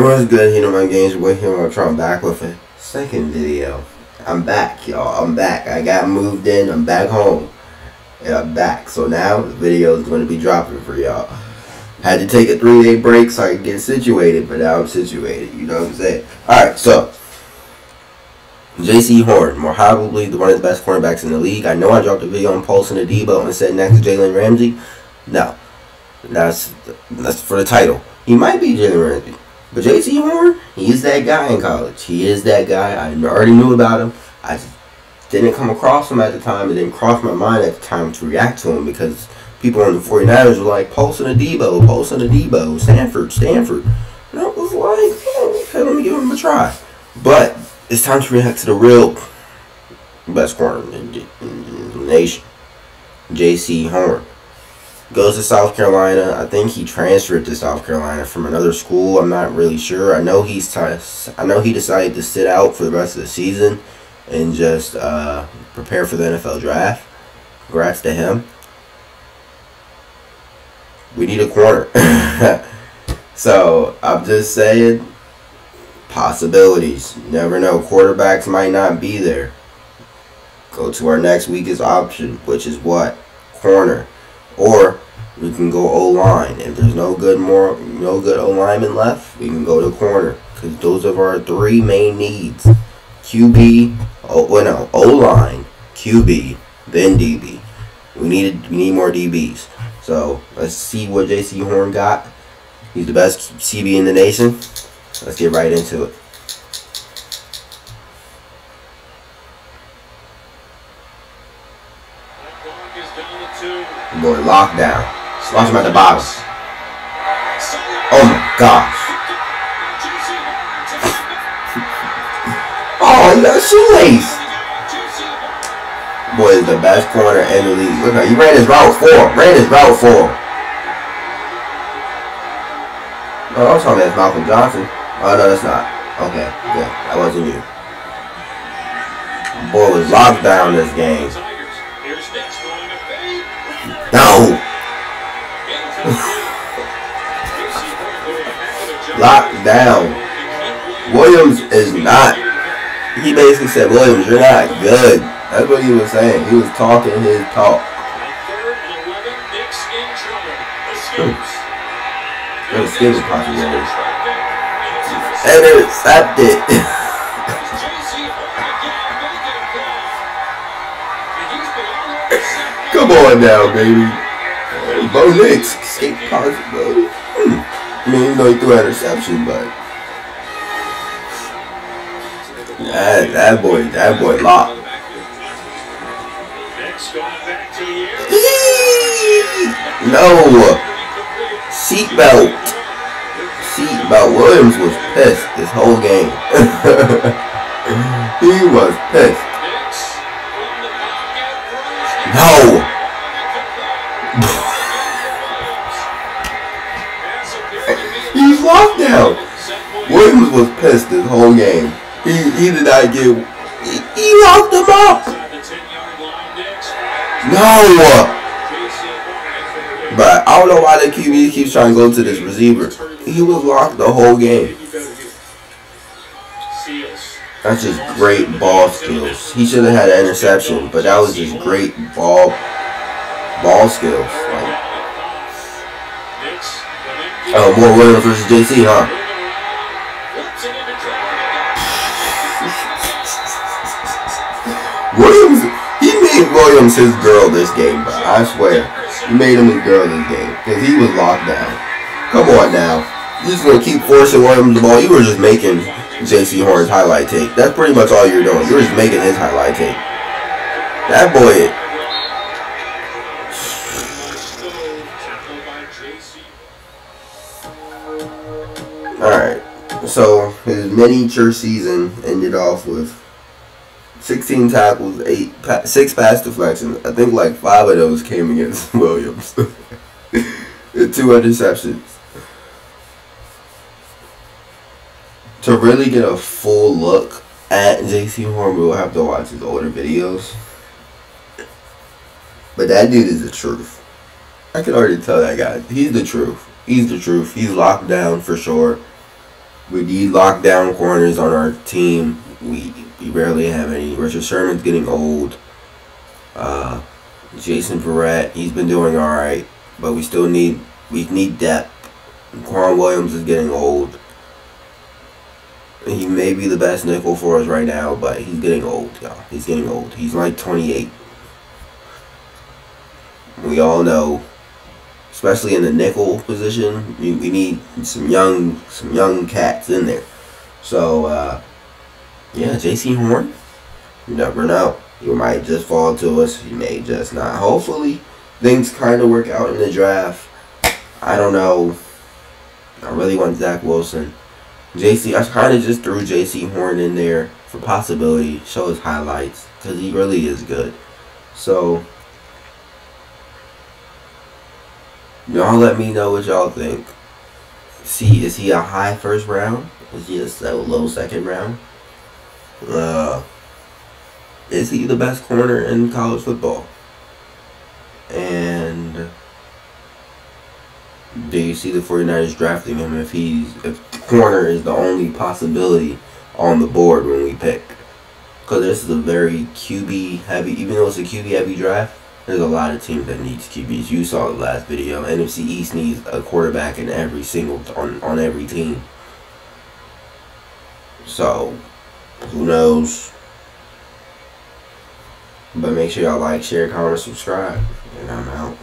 What's good? You know my games with him. I'm trying back with a second video. I'm back, y'all. I'm back. I got moved in. I'm back home. And I'm back. So now the video is going to be dropping for y'all. Had to take a three day break so I could get situated, but now I'm situated. You know what I'm saying? Alright, so Jaycee Horn, more probably the one of the best cornerbacks in the league. I know I dropped a video on Paulson Adebo and said next to Jalen Ramsey. No. That's that's for the title. He might be Jalen Ramsey. But Jaycee Horn, he is that guy in college. He is that guy. I already knew about him. I just didn't come across him at the time. It didn't cross my mind at the time to react to him because people on the 49ers were like, Paulson Adebo, Paulson Adebo, Stanford, Stanford. And I was like, oh, okay, let me give him a try. But it's time to react to the real best corner in the nation, Jaycee Horn goes to South Carolina. I think he transferred to South Carolina from another school. I'm not really sure. I know he's t- I know he decided to sit out for the rest of the season and just uh, prepare for the NFL draft. Congrats to him. We need a corner. so I'm just saying possibilities. Never know. Quarterbacks might not be there. Go to our next weakest option, which is what? Corner. Or we can go O line. If there's no good more no good O lineman left, we can go to corner because those are our three main needs: QB, oh well, no O line, QB, then DB. We needed we need more DBs. So let's see what Jaycee Horn got. He's the best CB in the nation. Let's get right into it. Boy, lockdown. Watch him at the bottom. Oh my gosh. oh, he got a shoelace. Boy is the best corner in the league. Look at he ran his route four. Ran his route four. Oh, I was talking about Malcolm Johnson. Oh no, that's not. Okay, good. That wasn't you. Boy was locked down this game. No. Locked down. Williams is not. He basically said, Williams, you're not good. That's what he was saying. He was talking his talk. Oops. Those skills possibilities. Intercepted. On now, baby. Uh, Bo Nix, escape possibility. Hmm. I mean, you though he threw an interception, but that that boy, that boy locked. no seatbelt. Seatbelt. Williams was pissed this whole game. he was pissed. No. He's locked down. Williams was pissed this whole game. He he did not get. He, he locked him up. No. But I don't know why the QB keeps trying to go to this receiver. He was locked the whole game. That's just great ball skills. He should have had an interception, but that was just great ball ball skills. Like, oh, more Williams versus Jaycee, huh? Williams, he made Williams his girl this game, bro. I swear. He made him his girl this game because he was locked down. Come on now. You just gonna keep forcing Williams the ball. You were just making Jaycee Horn's highlight tape. That's pretty much all you're doing. You're just making his highlight tape. That boy. So his miniature season ended off with 16 tackles, eight, six pass deflections. I think like five of those came against Williams. two interceptions. To really get a full look at Jaycee Horn, we'll have to watch his older videos. But that dude is the truth. I can already tell that guy. He's the truth. He's the truth. He's locked down for sure. We need lockdown corners on our team. We we rarely have any. Richard Sherman's getting old. Uh, Jason Verrett, he's been doing all right, but we still need we need depth. K'Waun Williams is getting old. He may be the best nickel for us right now, but he's getting old, y'all. He's getting old. He's like 28. We all know, especially in the nickel position, we, we need some young some young cats in there. So, uh, yeah, Jaycee Horn, you never know. He might just fall to us. He may just not. Hopefully, things kind of work out in the draft. I don't know. I really want Zach Wilson. Jaycee, I kind of just threw J.C. Horn in there for possibility, show his highlights, because he really is good. So, y'all let me know what y'all think. See, is he a high first round? Is he a low second round? Uh, is he the best corner in college football? And do you see the 49ers drafting him if he's if corner is the only possibility on the board when we pick? Because this is a very QB heavy, even though it's a QB heavy draft, there's a lot of teams that needs QBs. You saw the last video. NFC East needs a quarterback in every single on on every team. So, who knows? But make sure y'all like, share, comment, subscribe. And I'm out.